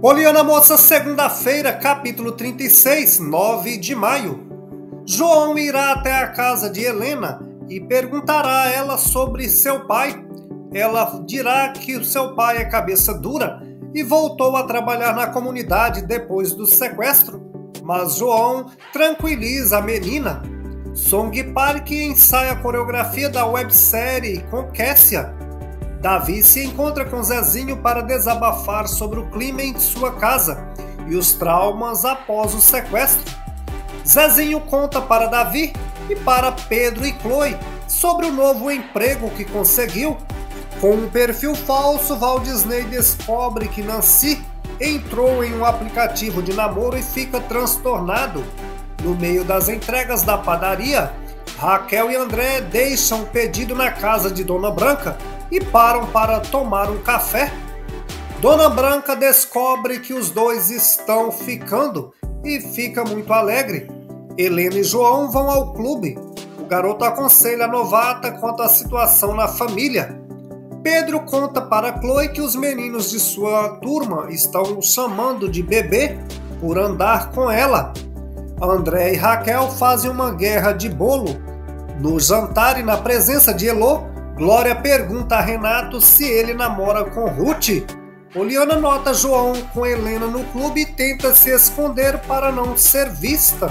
Poliana Moça, segunda-feira, capítulo 36, 9 de maio. João irá até a casa de Helena e perguntará a ela sobre seu pai. Ela dirá que seu pai é cabeça dura e voltou a trabalhar na comunidade depois do sequestro. Mas João tranquiliza a menina. Song Park ensaia a coreografia da websérie com Kessia Davi se encontra com Zezinho para desabafar sobre o clima em sua casa e os traumas após o sequestro. Zezinho conta para Davi e para Pedro e Chloe sobre o novo emprego que conseguiu. Com um perfil falso, Walt Disney descobre que Nancy entrou em um aplicativo de namoro e fica transtornado. No meio das entregas da padaria, Raquel e André deixam o pedido na casa de Dona Branca e param para tomar um café. Dona Branca descobre que os dois estão ficando e fica muito alegre. Helena e João vão ao clube. O garoto aconselha a novata quanto à situação na família. Pedro conta para Chloe que os meninos de sua turma estão chamando de bebê por andar com ela. André e Raquel fazem uma guerra de bolo. No jantar e na presença de Elô, Glória pergunta a Renato se ele namora com Ruth. Oliana nota João com Helena no clube e tenta se esconder para não ser vista.